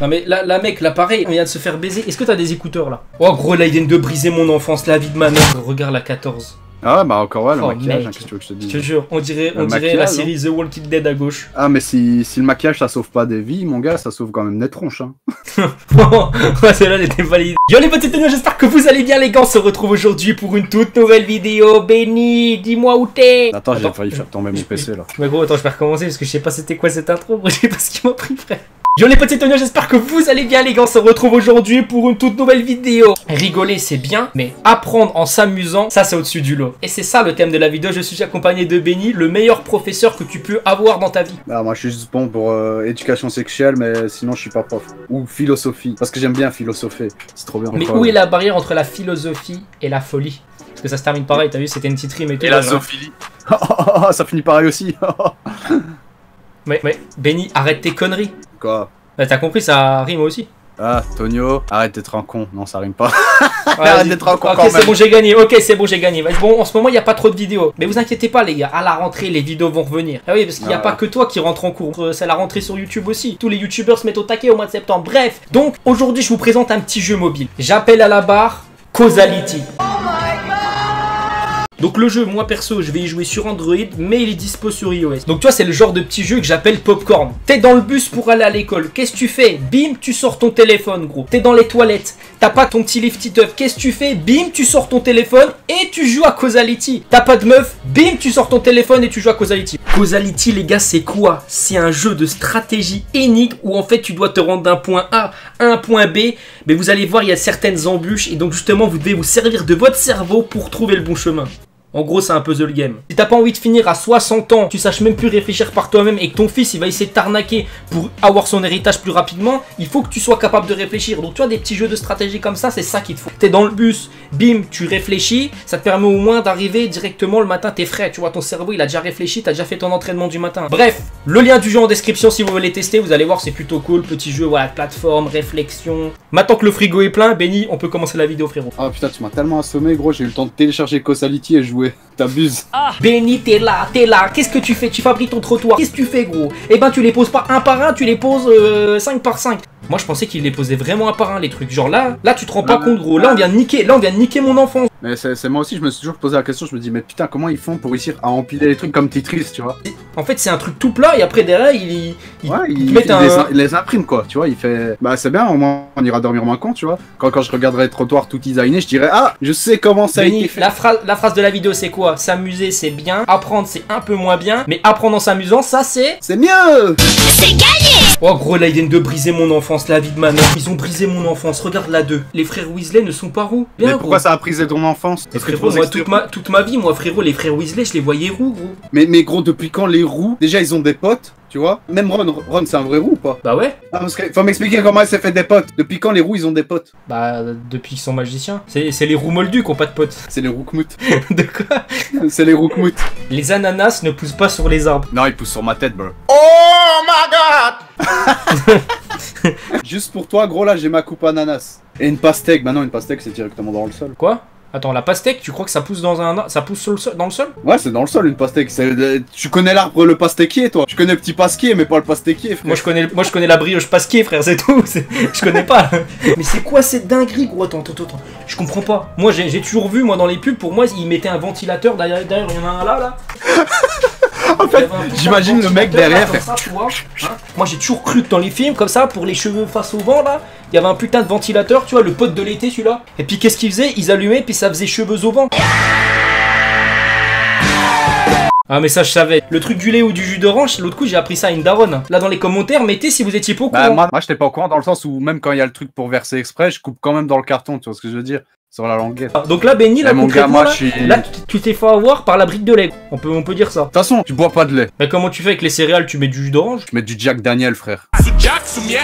Non mais la, la mec, là pareil, on vient de se faire baiser. Est-ce que t'as des écouteurs là? Oh gros, là ils viennent de briser mon enfance, la vie de ma mère. Regarde la 14. Ah ouais, bah encore ouais, le Oh, maquillage, hein, qu'est-ce que tu veux que je te Je dise te jure, on dirait, on dirait la série The Walking Dead à gauche. Ah, mais si, si le maquillage ça sauve pas des vies, mon gars, ça sauve quand même des tronches. Hein. ouais, celle-là, elle était valide. Yo les petits ténors, j'espère que vous allez bien les gars. On se retrouve aujourd'hui pour une toute nouvelle vidéo. Benny, dis-moi où t'es. Attends, j'ai failli faire tomber mon PC là. Mais gros, attends, je vais recommencer parce que je sais pas c'était quoi cette intro. Je sais pas ce qui m'a pris, frère. Yo les petits ténors, j'espère que vous allez bien les gars. On se retrouve aujourd'hui pour une toute nouvelle vidéo. Rigoler, c'est bien, mais apprendre en s'amusant, ça c'est au-dessus du lot. Et c'est ça le thème de la vidéo. Je suis accompagné de Benny, le meilleur professeur que tu peux avoir dans ta vie. Ah, moi je suis juste bon pour euh, éducation sexuelle, mais sinon je suis pas prof. Ou philosophie, parce que j'aime bien philosopher. C'est trop bien. Mais où est la barrière entre la philosophie et la folie? Parce que ça se termine pareil, t'as vu, c'était une petite rime et tout. Et la zoophilie. Ça finit pareil aussi. Mais, mais, Benny, arrête tes conneries. Quoi Bah, t'as compris, ça rime aussi. Ah, Tonio, arrête d'être un con. Non, ça rime pas. Ouais, Arrête d'être un con Ok, c'est bon, j'ai gagné. Ok, c'est bon, j'ai gagné. Bon, en ce moment, il n'y a pas trop de vidéos. Mais vous inquiétez pas, les gars. À la rentrée, les vidéos vont revenir. Ah oui, parce qu'il n'y a Ah. pas que toi qui rentre en cours. Euh, C'est la rentrée sur YouTube aussi. Tous les YouTubeurs se mettent au taquet au mois de septembre. Bref. Donc, aujourd'hui, je vous présente un petit jeu mobile. J'appelle à la barre Causality. Donc le jeu, moi perso, je vais y jouer sur Android, mais il est dispo sur iOS. Donc tu vois, c'est le genre de petit jeu que j'appelle popcorn. T'es dans le bus pour aller à l'école, qu'est-ce que tu fais Bim, tu sors ton téléphone, gros. T'es dans les toilettes, t'as pas ton petit lifty teuf, qu'est-ce que tu fais Bim, tu sors ton téléphone et tu joues à Causality. T'as pas de meuf, bim, tu sors ton téléphone et tu joues à Causality. Causality, les gars, c'est quoi C'est un jeu de stratégie énigme où en fait tu dois te rendre d'un point A à un point B. Mais vous allez voir, il y a certaines embûches et donc justement, vous devez vous servir de votre cerveau pour trouver le bon chemin. En gros, c'est un puzzle game. Si t'as pas envie de finir à 60 ans, tu saches même plus réfléchir par toi-même et que ton fils il va essayer de t'arnaquer pour avoir son héritage plus rapidement, il faut que tu sois capable de réfléchir. Donc, tu vois, des petits jeux de stratégie comme ça, c'est ça qu'il te faut. T'es dans le bus, bim, tu réfléchis, ça te permet au moins d'arriver directement le matin, t'es frais. Tu vois, ton cerveau il a déjà réfléchi, t'as déjà fait ton entraînement du matin. Bref, le lien du jeu en description si vous voulez tester, vous allez voir, c'est plutôt cool. Petit jeu, voilà, plateforme, réflexion. Maintenant que le frigo est plein, Benny, on peut commencer la vidéo, frérot. Ah putain, tu m'as tellement assommé, gros, j'ai eu le temps de télécharger Causality et. with T'abuses. Benny, t'es là, t'es là. Qu'est-ce que tu fais? Tu fabriques ton trottoir. Qu'est-ce que tu fais, gros? Eh ben, tu les poses pas un par un, tu les poses 5 par 5. Moi, je pensais qu'il les posait vraiment un par un, les trucs. Genre là, là, tu te rends pas compte, gros. Là, on vient de niquer, là, on vient de niquer mon enfance. Mais c'est moi aussi, je me suis toujours posé la question, je me dis, mais putain, comment ils font pour réussir à empiler les trucs comme Tetris, tu vois? En fait, c'est un truc tout plat et après derrière, il. il- Ouais, ils il, te mettent il un- les, il les imprime quoi, tu vois, il fait... Bah c'est bien, au moins on ira dormir moins con, tu vois? Quand, quand je regarderai le trottoir tout designé, je dirais, ah, je sais comment ça a Benny, été fait. la, phrase, la phrase de la vidéo, c'est quoi? S'amuser, c'est bien. Apprendre, c'est un peu moins bien. Mais apprendre en s'amusant, ça, c'est. C'est mieux Oh gros là ils viennent de briser mon enfance, la vie de ma mère. Ils ont brisé mon enfance, regarde la 2. Les frères Weasley ne sont pas roux. Bien Mais gros. pourquoi ça a prisé ton enfance? Parce que frérot, moi toute ma, toute ma vie, moi frérot, les frères Weasley, je les voyais roux gros. mais, mais gros, depuis quand les roux, déjà ils ont des potes, tu vois Même Ron, Ron c'est un vrai roux ou pas Bah ouais. ah, parce que faut m'expliquer comment elle s'est fait des potes. Depuis quand les roux ils ont des potes? Bah depuis qu'ils sont magiciens. C'est c'est les roux moldus qui ont pas de potes. C'est les roukmout. de quoi? C'est les roukmout. Les ananas ne poussent pas sur les arbres. Non, ils poussent sur ma tête, bro. Oh my god Juste pour toi, gros, là j'ai ma coupe ananas. Et une pastèque, bah non, une pastèque c'est directement dans le sol. Quoi? Attends, la pastèque, tu crois que ça pousse dans un ça pousse sur le sol, dans le sol? Ouais, c'est dans le sol une pastèque. C'est- euh, Tu connais l'arbre, le pastéquier, toi? Tu connais le petit pasquier, mais pas le pastéquier, frère. Moi je connais moi je connais la brioche pasquier frère, c'est tout. Je connais pas. Mais c'est quoi cette dinguerie gros? Attends, attends, attends. Je comprends pas. Moi j'ai j'ai toujours vu moi dans les pubs pour moi ils mettaient un ventilateur derrière derrière il y en a un là là. En fait, j'imagine le mec derrière, Comme ça, tu vois, hein. Moi j'ai toujours cru que dans les films comme ça pour les cheveux face au vent là, il y avait un putain de ventilateur, tu vois, le pote de l'été celui-là. Et puis qu'est-ce qu'ils faisaient? Ils allumaient puis ça faisait cheveux au vent. Ah mais ça je savais. Le truc du lait ou du jus d'orange, l'autre coup j'ai appris ça à une daronne. Là dans les commentaires, mettez si vous étiez pas au courant. Bah, moi, moi j'étais pas au courant dans le sens où même quand il y a le truc pour verser exprès, je coupe quand même dans le carton, tu vois ce que je veux dire Sur la languette. De Ah, Donc là Benny, là Eh, mon gars, moi, là, je suis- là, tu- t'es fait avoir par la brique de lait. On peut, on peut dire ça. toute façon, tu bois pas de lait. Mais comment tu fais avec les céréales? Tu mets du jus d'orange? Tu mets du Jack Daniel, frère. Sujak sumiet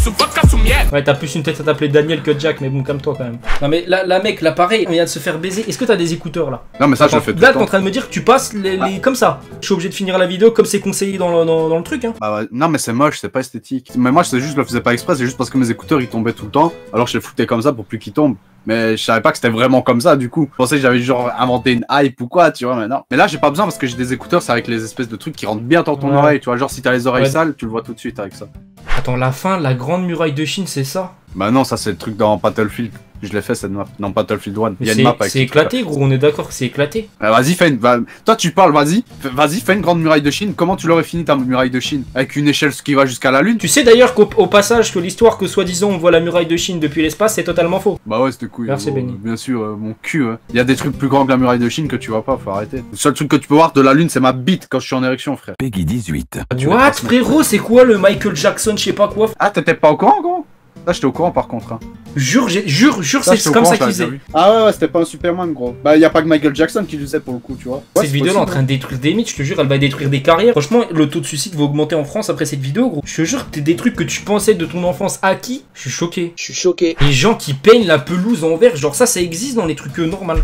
Suvaka sumiet Ouais, t'as plus une tête à t'appeler Daniel que Jack, mais bon, calme-toi quand même. Non mais là, la mec, là pareil, on vient de se faire baiser. Est-ce que t'as des écouteurs là? Non, mais ça, je le fais tout Là, t'es en train de me dire que tu passes les, les- comme ça. Je suis obligé de finir la vidéo comme c'est conseillé dans le, dans, dans le truc, hein. Bah non, mais c'est moche, c'est pas esthétique. Mais moi, c'est juste, je le faisais pas exprès, c'est juste parce que mes écouteurs ils tombaient tout le temps. Alors je les foutais comme ça pour plus qu'ils tombent. Mais je savais pas que c'était vraiment comme ça, du coup. Je pensais que j'avais genre inventé une hype ou quoi, tu vois, mais non. Mais là, j'ai pas besoin parce que j'ai des écouteurs, c'est avec les espèces de trucs qui rentrent bien dans ton Ouais. oreille, tu vois. Genre, si t'as les oreilles Ouais. sales, tu le vois tout de suite avec ça. Attends, la fin, la grande muraille de Chine, c'est ça? Bah non, ça c'est le truc dans Battlefield. Je l'ai fait cette map. Dans Battlefield 1. Il y a une map avec c'est éclaté, gros, on est d'accord que c'est éclaté. Euh, vas-y, fais une. va- Toi, tu parles, vas-y. Vas-y, fais une grande muraille de Chine. Comment tu l'aurais fini ta muraille de Chine? Avec une échelle qui va jusqu'à la lune? Tu sais d'ailleurs qu'au au passage que l'histoire que soi-disant on voit la muraille de Chine depuis l'espace, c'est totalement faux. Bah ouais, c'était cool. Merci, Benny. Bien sûr, euh, mon cul. ouais. Il y a des trucs plus grands que la muraille de Chine que tu vois pas, faut arrêter. Le seul truc que tu peux voir de la lune, c'est ma bite quand je suis en érection, frère. Peggy 18. Tu vas What, frérot, c'est quoi le Michael Jackson, je sais pas quoi Ah, t'étais pas au courant, gros? Là, j'étais au courant par contre. Hein. Jure, j'ai- jure, jure, Ça, c'est comme courant, ça qu'ils faisaient. Ah ouais, ouais, c'était pas un Superman, gros. Bah, y a pas que Michael Jackson qui le faisait pour le coup, tu vois. Cette vidéo là en train de détruire des mythes, je te jure, elle va détruire des carrières. Franchement, le taux de suicide va augmenter en France après cette vidéo, gros. Je te jure, t'es des trucs que tu pensais de ton enfance acquis. Je suis choqué. Je suis choqué. Les gens qui peignent la pelouse en vert, genre ça, ça existe dans les trucs euh, normaux.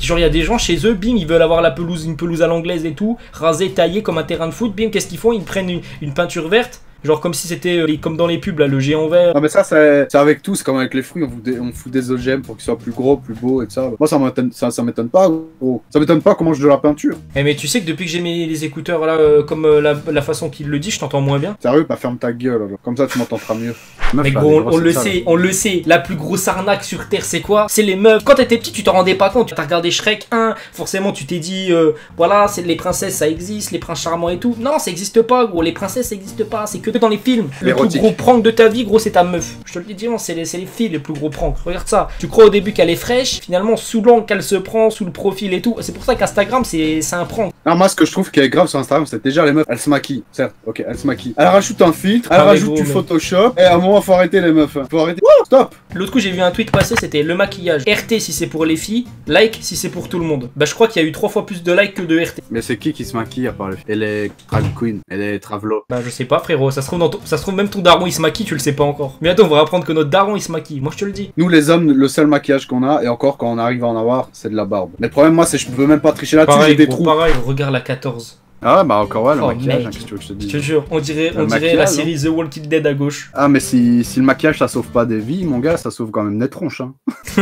Genre, il y a des gens chez eux, bim, ils veulent avoir la pelouse, une pelouse à l'anglaise et tout, rasée, taillée comme un terrain de foot, bim, qu'est-ce qu'ils font? Ils prennent une, une peinture verte. Genre comme si c'était euh, comme dans les pubs là, le géant vert. Non mais ça c'est avec tout, c'est comme avec les fruits, on fout des, on fout des OGM pour qu'ils soient plus gros, plus beaux et tout ça. Moi ça m'étonne ça, ça m'étonne pas gros. Ça m'étonne pas qu'on mange de la peinture. Eh mais tu sais que depuis que j'ai mis les écouteurs là, euh, comme euh, la, la façon qu'il le dit, je t'entends moins bien. Sérieux, bah ferme ta gueule alors. Comme ça tu m'entendras mieux. Meuf, Mais gros, on, le ça, sait, là. on le sait. La plus grosse arnaque sur Terre, c'est quoi? C'est les meufs. Quand t'étais petit, tu t'en rendais pas compte. T'as regardé Shrek 1, forcément, tu t'es dit, voilà, c'est les princesses, ça existe, les princes charmants et tout. Non, ça existe pas, gros. Les princesses, ça existe pas. C'est que dans les films. Le plus gros prank de ta vie, gros, c'est ta meuf. Je te le dis, c'est les, les filles les plus gros pranks. Regarde ça. Tu crois au début qu'elle est fraîche, finalement, sous l'angle qu'elle se prend, sous le profil et tout. C'est pour ça qu'Instagram, c'est un prank. Non, moi ce que je trouve qui est grave sur Instagram, c'est déjà les meufs, elles se maquillent. Certes, ok, elles se maquillent. Elles rajoutent un filtre, elles Ah, rajoutent du Photoshop. Et à un moment, faut arrêter les meufs. Faut arrêter. Wouh, stop L'autre coup, j'ai vu un tweet passer, c'était le maquillage. RT si c'est pour les filles, like si c'est pour tout le monde. Bah, je crois qu'il y a eu trois fois plus de likes que de RT. Mais c'est qui qui se maquille à part les filles? Elle est drag queen, elle est travelo. Bah, je sais pas, frérot. Ça se trouve, dans ton- ça se trouve même ton daron il se maquille, tu le sais pas encore. Mais attends, on va apprendre que notre daron il se maquille. Moi, je te le dis. Nous les hommes, le seul maquillage qu'on a, et encore quand on arrive à en avoir, c'est de la barbe. Mais le problème, moi, c'est que je peux même pas tricher là-dessus, j'ai des gros, trous. pareil, regarde la 14. Ah bah encore ouais, le Oh, maquillage, hein, qu'est-ce que tu veux que je te Je dise te jure, on dirait, on dirait la série The Walking Dead à gauche. Ah mais si, si le maquillage ça sauve pas des vies, mon gars, ça sauve quand même des tronches. Hein.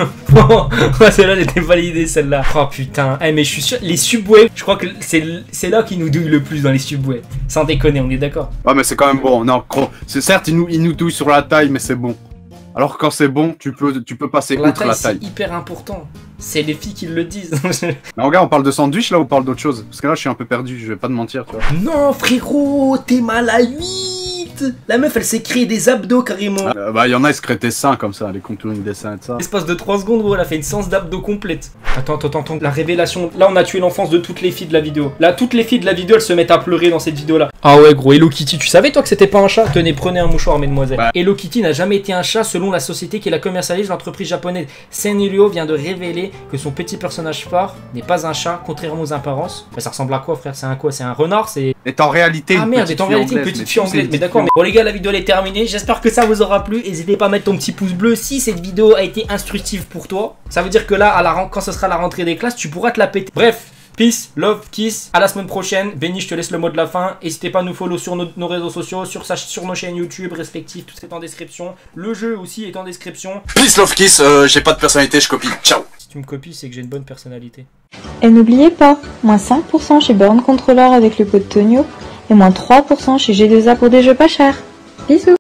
ouais, celle-là, elle était validée, celle-là. Oh putain. Eh, mais je suis sûr, les subways, je crois que c'est c'est là qui nous douille le plus dans les subways. Sans déconner, on est d'accord. Ouais mais c'est quand même bon, non. C'est certes, il nous, il nous douille sur la taille, mais c'est bon. Alors quand c'est bon, tu peux, tu peux passer La outre taille, la c'est taille. hyper important. C'est les filles qui le disent. Mais gars, on parle de sandwich là ou on parle d'autre chose? Parce que là, je suis un peu perdu, je vais pas te mentir, tu vois. non, frérot, t'es mal à 8 La meuf, elle s'est créé des abdos carrément. Euh, bah, il y en a, ils se créent des seins comme ça, les contouring des seins et tout ça. L'espace de 3 secondes, gros, elle a fait une séance d'abdos complète. Attends, attends, attends, la révélation. Là, on a tué l'enfance de toutes les filles de la vidéo. Là, toutes les filles de la vidéo, elles se mettent à pleurer dans cette vidéo-là. Ah ouais, gros, Hello Kitty, tu savais toi que c'était pas un chat? Tenez, prenez un mouchoir, mesdemoiselles. Ouais. Hello Kitty n'a jamais été un chat selon la société qui la commercialise. L'entreprise japonaise Senryo vient de révéler que son petit personnage phare n'est pas un chat, contrairement aux apparences. Mais ça ressemble à quoi, frère? C'est un quoi? C'est un renard? C'est Et en réalité, ah une merde, petite c'est en fille réalité une anglaise, petite mais fille anglaise. Mais d'accord, bon les gars, la vidéo elle est terminée. J'espère que ça vous aura plu. N'hésitez pas à mettre ton petit pouce bleu si cette vidéo a été instructive pour toi. Ça veut dire que là, à la ren- quand ce sera la rentrée des classes, tu pourras te la péter. Bref. Peace, love, kiss. À la semaine prochaine. Benny, je te laisse le mot de la fin. N'hésitez pas à nous follow sur nos, nos réseaux sociaux, sur, sa- sur nos chaînes YouTube respectives. Tout est en description. Le jeu aussi est en description. Peace, love, kiss, euh, j'ai pas de personnalité, je copie. Ciao Si tu me copies, c'est que j'ai une bonne personnalité. Et n'oubliez pas, moins 5% chez Burn Controller avec le code Tonio et moins 3% chez G2A pour des jeux pas chers. Bisous